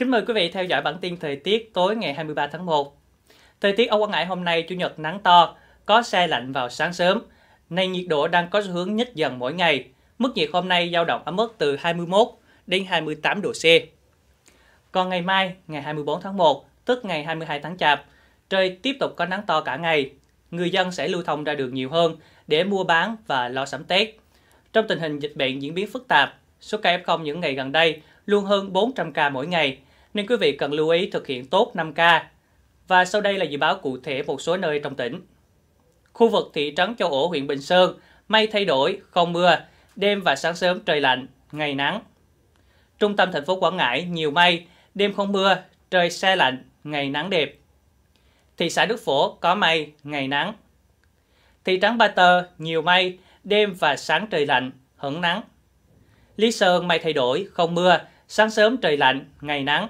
Kính mời quý vị theo dõi bản tin thời tiết tối ngày 23 tháng 1. Thời tiết ở Quảng Ngãi hôm nay Chủ nhật nắng to, có xe lạnh vào sáng sớm, nên nhiệt độ đang có xu hướng nhích dần mỗi ngày. Mức nhiệt hôm nay dao động ở mức từ 21 đến 28 độ C. Còn ngày mai, ngày 24 tháng 1, tức ngày 22 tháng Chạp, trời tiếp tục có nắng to cả ngày. Người dân sẽ lưu thông ra đường nhiều hơn để mua bán và lo sắm Tết. Trong tình hình dịch bệnh diễn biến phức tạp, số ca F0 những ngày gần đây luôn hơn 400 ca mỗi ngày, nên quý vị cần lưu ý thực hiện tốt 5K. Và sau đây là dự báo cụ thể một số nơi trong tỉnh. Khu vực thị trấn Châu Ổ, huyện Bình Sơn, mây thay đổi, không mưa, đêm và sáng sớm trời lạnh, ngày nắng. Trung tâm thành phố Quảng Ngãi, nhiều mây, đêm không mưa, trời xe lạnh, ngày nắng đẹp. Thị xã Đức Phổ có mây, ngày nắng. Thị trấn Ba Tơ, nhiều mây, đêm và sáng trời lạnh, hứng nắng. Lý Sơn mây thay đổi, không mưa, sáng sớm trời lạnh, ngày nắng.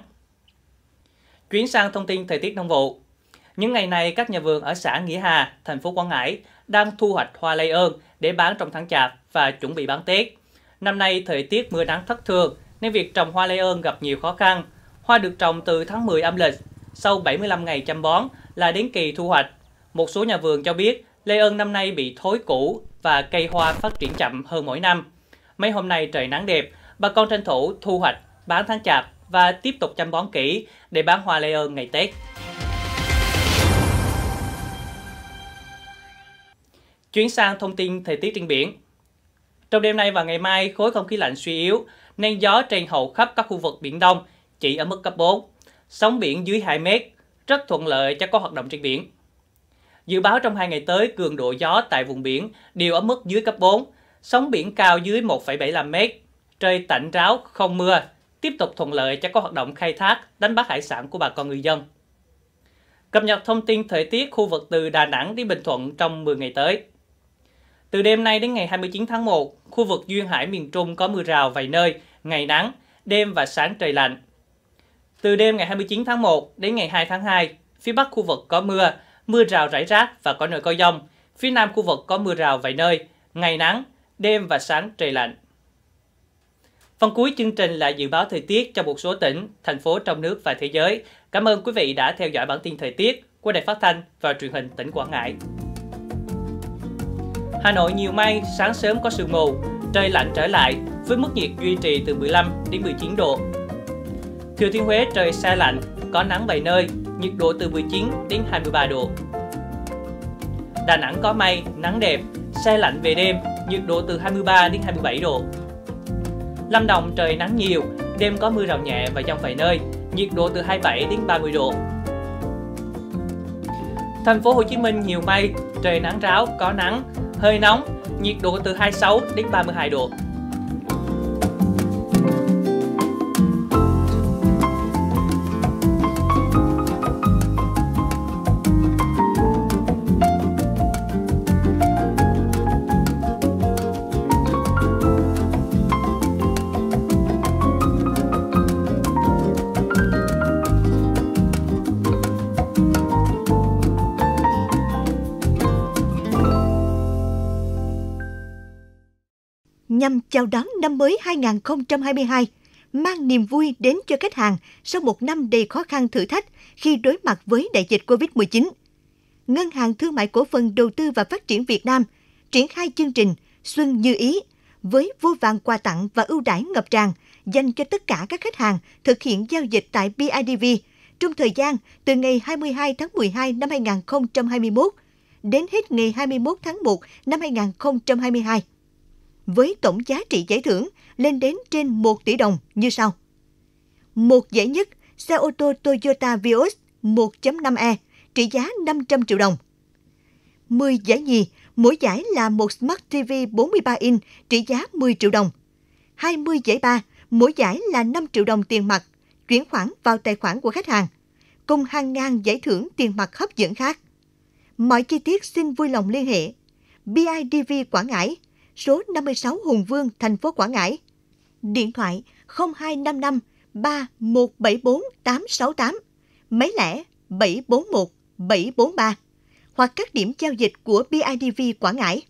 Chuyển sang thông tin thời tiết nông vụ. Những ngày này, các nhà vườn ở xã Nghĩa Hà, thành phố Quảng Ngãi đang thu hoạch hoa lây ơn để bán trong tháng chạp và chuẩn bị bán Tết. Năm nay, thời tiết mưa nắng thất thường nên việc trồng hoa lây ơn gặp nhiều khó khăn. Hoa được trồng từ tháng 10 âm lịch, sau 75 ngày chăm bón là đến kỳ thu hoạch. Một số nhà vườn cho biết lây ơn năm nay bị thối củ và cây hoa phát triển chậm hơn mỗi năm. Mấy hôm nay trời nắng đẹp, bà con tranh thủ thu hoạch, bán tháng chạp và tiếp tục chăm bón kỹ để bán hoa lây ơn ngày Tết. Chuyển sang thông tin thời tiết trên biển. Trong đêm nay và ngày mai, khối không khí lạnh suy yếu, nên gió trên hầu khắp các khu vực Biển Đông chỉ ở mức cấp 4. Sóng biển dưới 2 mét, rất thuận lợi cho các hoạt động trên biển. Dự báo trong hai ngày tới, cường độ gió tại vùng biển đều ở mức dưới cấp 4, sóng biển cao dưới 1,75 mét, trời tạnh ráo, không mưa, tiếp tục thuận lợi cho các hoạt động khai thác, đánh bắt hải sản của bà con người dân. Cập nhật thông tin thời tiết khu vực từ Đà Nẵng đến Bình Thuận trong 10 ngày tới. Từ đêm nay đến ngày 29 tháng 1, khu vực Duyên Hải miền Trung có mưa rào vài nơi, ngày nắng, đêm và sáng trời lạnh. Từ đêm ngày 29 tháng 1 đến ngày 2 tháng 2, phía Bắc khu vực có mưa, mưa rào rải rác và có nơi có dông. Phía Nam khu vực có mưa rào vài nơi, ngày nắng, đêm và sáng trời lạnh. Phần cuối chương trình là dự báo thời tiết cho một số tỉnh, thành phố trong nước và thế giới. Cảm ơn quý vị đã theo dõi bản tin thời tiết của Đài Phát thanh và Truyền hình tỉnh Quảng Ngãi. Hà Nội nhiều mây, sáng sớm có sương mù, trời lạnh trở lại với mức nhiệt duy trì từ 15 đến 19 độ. Thừa Thiên Huế trời xe lạnh, có nắng vài nơi, nhiệt độ từ 19 đến 23 độ. Đà Nẵng có mây, nắng đẹp, xe lạnh về đêm, nhiệt độ từ 23 đến 27 độ. Lâm Đồng trời nắng nhiều, đêm có mưa rào nhẹ và dông vài nơi, nhiệt độ từ 27 đến 30 độ. Thành phố Hồ Chí Minh nhiều mây, trời nắng ráo, có nắng, hơi nóng, nhiệt độ từ 26 đến 32 độ. Nhằm chào đón năm mới 2022, mang niềm vui đến cho khách hàng sau một năm đầy khó khăn thử thách khi đối mặt với đại dịch COVID-19. Ngân hàng Thương mại Cổ phần Đầu tư và Phát triển Việt Nam triển khai chương trình Xuân Như Ý với vô vàng quà tặng và ưu đãi ngập tràn dành cho tất cả các khách hàng thực hiện giao dịch tại BIDV trong thời gian từ ngày 22 tháng 12 năm 2021 đến hết ngày 21 tháng 1 năm 2022 với tổng giá trị giải thưởng lên đến trên 1 tỷ đồng như sau. Một giải nhất, xe ô tô Toyota Vios 1.5e trị giá 500 triệu đồng. 10 giải nhì, mỗi giải là một Smart TV 43 inch trị giá 10 triệu đồng. 20 giải ba, mỗi giải là 5 triệu đồng tiền mặt, chuyển khoản vào tài khoản của khách hàng, cùng hàng ngàn giải thưởng tiền mặt hấp dẫn khác. Mọi chi tiết xin vui lòng liên hệ BIDV Quảng Ngãi số 56 Hùng Vương, thành phố Quảng Ngãi. Điện thoại 0255 3174 868, máy lẻ 741 743 hoặc các điểm giao dịch của BIDV Quảng Ngãi.